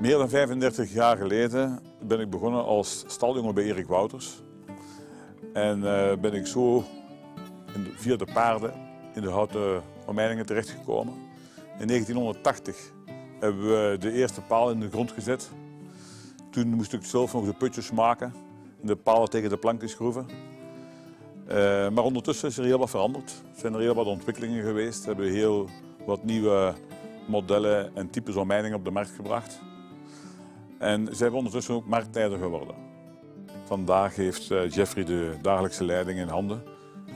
Meer dan 35 jaar geleden ben ik begonnen als staljongen bij Erik Wouters. En uh, ben ik zo in de, via de paarden in de houten omheiningen terechtgekomen. In 1980 hebben we de eerste paal in de grond gezet. Toen moest ik zelf nog de putjes maken en de palen tegen de planken schroeven. Uh, maar ondertussen is er heel wat veranderd. Er zijn er heel wat ontwikkelingen geweest. We hebben heel wat nieuwe modellen en types omheiningen op de markt gebracht. En zijn we ondertussen ook marktleider geworden. Vandaag heeft uh, Jeffrey de dagelijkse leiding in handen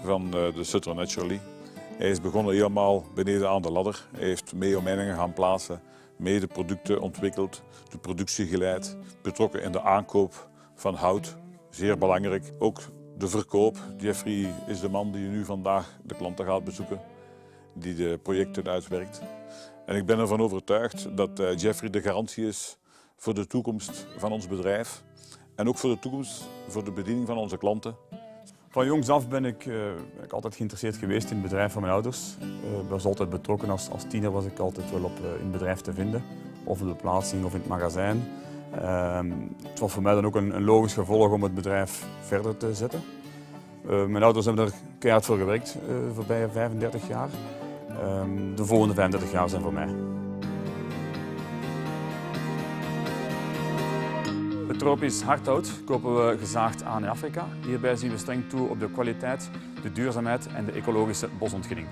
van uh, de Sutter Naturally. Hij is begonnen helemaal beneden aan de ladder. Hij heeft mee omheiningen gaan plaatsen, mee de producten ontwikkeld, de productie geleid, betrokken in de aankoop van hout. Zeer belangrijk. Ook de verkoop. Jeffrey is de man die nu vandaag de klanten gaat bezoeken, die de projecten uitwerkt. En ik ben ervan overtuigd dat uh, Jeffrey de garantie is voor de toekomst van ons bedrijf. En ook voor de toekomst, voor de bediening van onze klanten. Van jongs af ben ik, uh, ik altijd geïnteresseerd geweest in het bedrijf van mijn ouders. Ik was altijd betrokken. Als, als tiener was ik altijd wel op, uh, in het bedrijf te vinden. Of op de plaatsing of in het magazijn. Ehm, het was voor mij dan ook een, een, logisch gevolg om het bedrijf verder te zetten. mijn ouders hebben er keihard voor gewerkt de voorbije 35 jaar. Ehm, de volgende 35 jaar zijn voor mij. Tropisch hardhout kopen we gezaagd aan in Afrika. Hierbij zien we streng toe op de kwaliteit, de duurzaamheid en de ecologische bosontginning.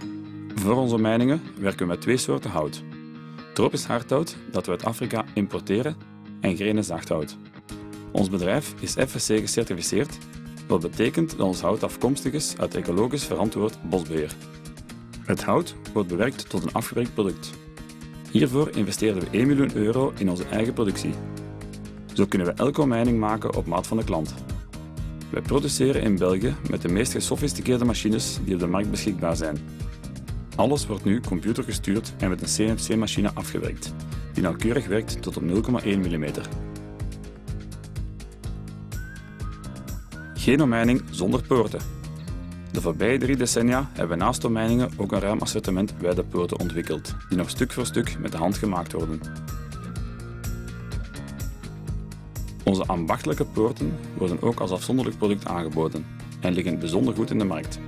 Voor onze mijningen werken we met twee soorten hout. Tropisch hardhout, dat we uit Afrika importeren, en grenen zachthout. Ons bedrijf is FSC gecertificeerd, wat betekent dat ons hout afkomstig is uit ecologisch verantwoord bosbeheer. Het hout wordt bewerkt tot een afgewerkt product. Hiervoor investeren we 1 miljoen euro in onze eigen productie. Zo kunnen we elke omheining maken op maat van de klant. Wij produceren in België met de meest gesofisticeerde machines die op de markt beschikbaar zijn. Alles wordt nu computergestuurd en met een CNC-machine afgewerkt, die nauwkeurig werkt tot op 0,1 mm. Geen omheining zonder poorten. De voorbije drie decennia hebben we naast omheiningen ook een ruim assortiment wijde poorten ontwikkeld, die nog stuk voor stuk met de hand gemaakt worden. Onze ambachtelijke poorten worden ook als afzonderlijk product aangeboden en liggen bijzonder goed in de markt.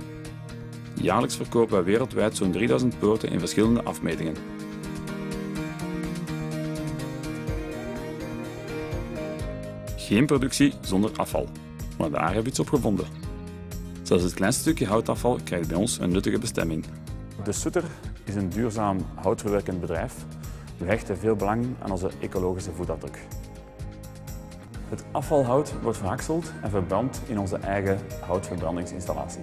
Jaarlijks verkopen wij wereldwijd zo'n 3000 poorten in verschillende afmetingen. Geen productie zonder afval, maar daar hebben we iets op gevonden. Zelfs het kleinste stukje houtafval krijgt bij ons een nuttige bestemming. De Sutter is een duurzaam houtverwerkend bedrijf. We hechten veel belang aan onze ecologische voetafdruk. Het afvalhout wordt verhakseld en verbrand in onze eigen houtverbrandingsinstallatie.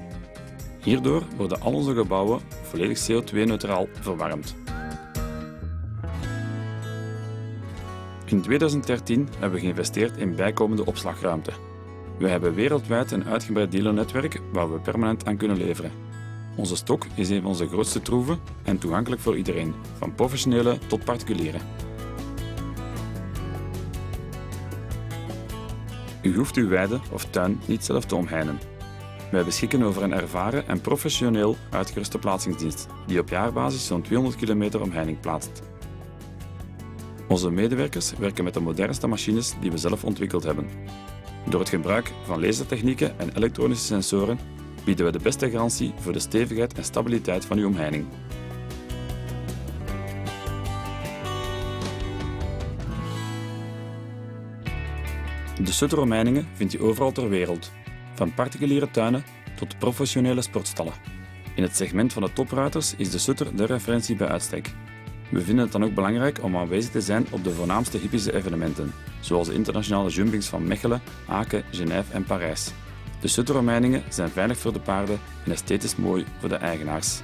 Hierdoor worden al onze gebouwen volledig CO2-neutraal verwarmd. In 2013 hebben we geïnvesteerd in bijkomende opslagruimte. We hebben wereldwijd een uitgebreid dealernetwerk waar we permanent aan kunnen leveren. Onze stok is een van onze grootste troeven en toegankelijk voor iedereen, van professionele tot particulieren. U hoeft uw weide of tuin niet zelf te omheinen. Wij beschikken over een ervaren en professioneel uitgeruste plaatsingsdienst die op jaarbasis zo'n 200 kilometer omheining plaatst. Onze medewerkers werken met de modernste machines die we zelf ontwikkeld hebben. Door het gebruik van lasertechnieken en elektronische sensoren bieden we de beste garantie voor de stevigheid en stabiliteit van uw omheining. De Sutter-omheiningen vind je overal ter wereld, van particuliere tuinen tot professionele sportstallen. In het segment van de topruiters is de Sutter de referentie bij uitstek. We vinden het dan ook belangrijk om aanwezig te zijn op de voornaamste hippische evenementen, zoals de internationale jumpings van Mechelen, Aken, Genève en Parijs. De Sutter-omheiningen zijn veilig voor de paarden en esthetisch mooi voor de eigenaars.